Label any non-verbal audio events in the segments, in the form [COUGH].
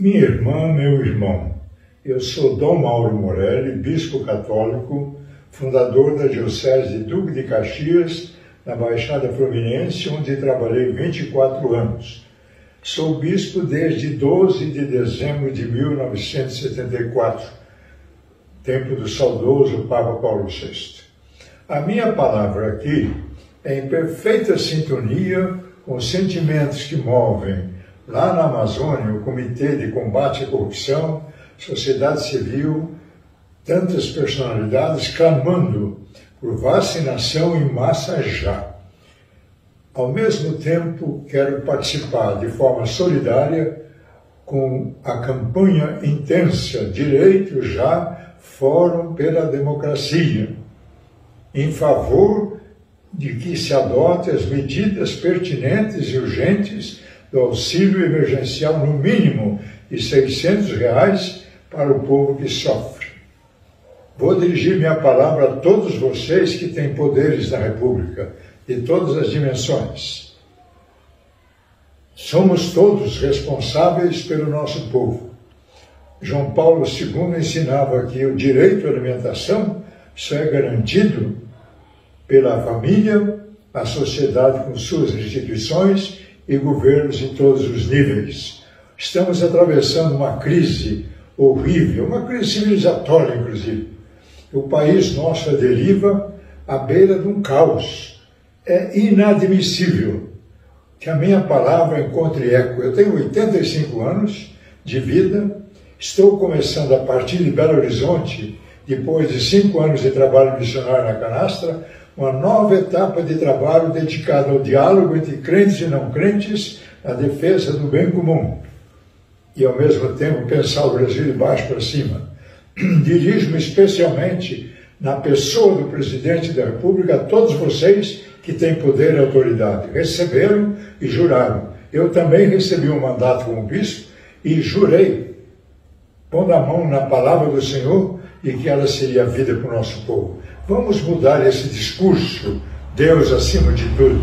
Minha irmã, meu irmão, eu sou Dom Mauro Morelli, bispo católico, fundador da Diocese de Duque de Caxias, na Baixada Fluminense, onde trabalhei 24 anos. Sou bispo desde 12 de dezembro de 1974, tempo do saudoso Papa Paulo VI. A minha palavra aqui é em perfeita sintonia com os sentimentos que movem lá na Amazônia o Comitê de Combate à Corrupção, sociedade civil, tantas personalidades clamando por vacinação em massa já. Ao mesmo tempo, quero participar de forma solidária com a campanha intensa Direito Já Fórum pela Democracia, em favor de que se adote as medidas pertinentes e urgentes do auxílio emergencial no mínimo de 600 reais para o povo que sofre. Vou dirigir minha palavra a todos vocês que têm poderes na República, de todas as dimensões. Somos todos responsáveis pelo nosso povo. João Paulo II ensinava que o direito à alimentação só é garantido pela família, a sociedade com suas instituições e governos de todos os níveis. Estamos atravessando uma crise horrível, uma crise civilizatória, inclusive. O país nosso é deriva à beira de um caos. É inadmissível que a minha palavra encontre eco. Eu tenho 85 anos de vida, estou começando a partir de Belo Horizonte, depois de cinco anos de trabalho missionário na canastra, uma nova etapa de trabalho dedicada ao diálogo entre crentes e não crentes, na defesa do bem comum. E, ao mesmo tempo, pensar o Brasil de baixo para cima. [CLEARS THROAT] Dirijo-me especialmente na pessoa do presidente da República a todos vocês que têm poder e autoridade. Receberam e juraram. Eu também recebi um mandato como bispo e jurei, pondo a mão na palavra do Senhor, de que ela seria vida para o nosso povo. Vamos mudar esse discurso, Deus acima de tudo.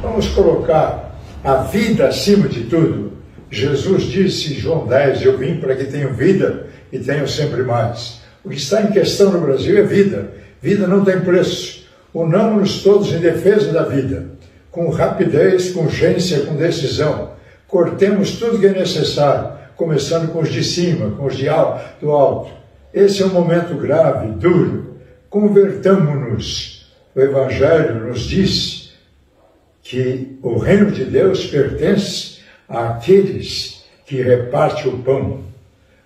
Vamos colocar a vida acima de tudo. Jesus disse em João 10: Eu vim para que tenham vida e tenham sempre mais. O que está em questão no Brasil é vida. Vida não tem preço. Unamos-nos todos em defesa da vida, com rapidez, com urgência, com decisão. Cortemos tudo que é necessário, começando com os de cima, com os de alto, do alto. Esse é um momento grave, duro, convertamos-nos. O Evangelho nos diz que o reino de Deus pertence àqueles que repartem o pão.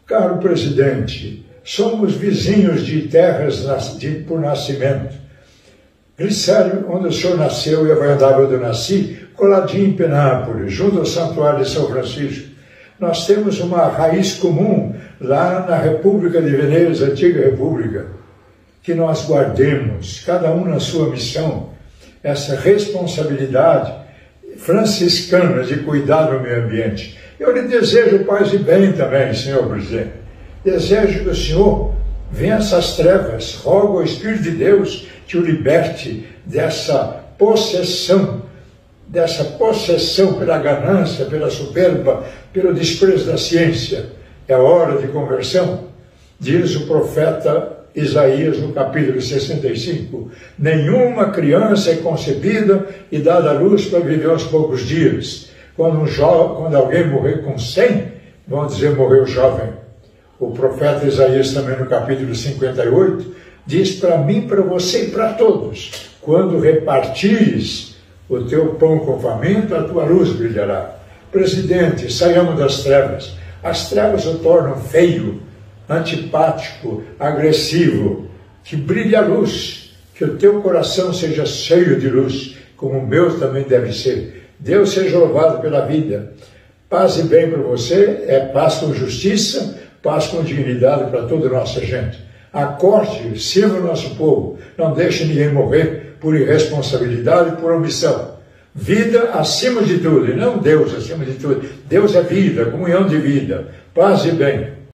Caro presidente, somos vizinhos de terras de, por nascimento. Glicério, onde o senhor nasceu e a verdade onde eu nasci, coladinho em Penápolis, junto ao Santuário de São Francisco. Nós temos uma raiz comum lá na República de Veneza, antiga República que nós guardemos, cada um na sua missão, essa responsabilidade franciscana de cuidar do meio ambiente. Eu lhe desejo paz e bem também, senhor presidente. Desejo que o senhor vença as trevas, rogo ao Espírito de Deus que o liberte dessa possessão, dessa possessão pela ganância, pela soberba, pelo desprezo da ciência. É hora de conversão, diz o profeta Isaías, no capítulo 65. Nenhuma criança é concebida e dada à luz para viver uns poucos dias. Quando, um jo... Quando alguém morrer com 100, vão dizer morreu jovem. O profeta Isaías, também no capítulo 58, diz para mim, para você e para todos: quando repartires o teu pão com faminto, a tua luz brilhará. Presidente, saiamos das trevas. As trevas o tornam feio, antipático, agressivo, que brilhe a luz, que o teu coração seja cheio de luz, como o meu também deve ser. Deus seja louvado pela vida. Paz e bem para você é paz com justiça, paz com dignidade para toda a nossa gente. Acorde, sirva o nosso povo, não deixe ninguém morrer por irresponsabilidade por omissão. Vida acima de tudo, e não Deus acima de tudo. Deus é vida, comunhão de vida, paz e bem.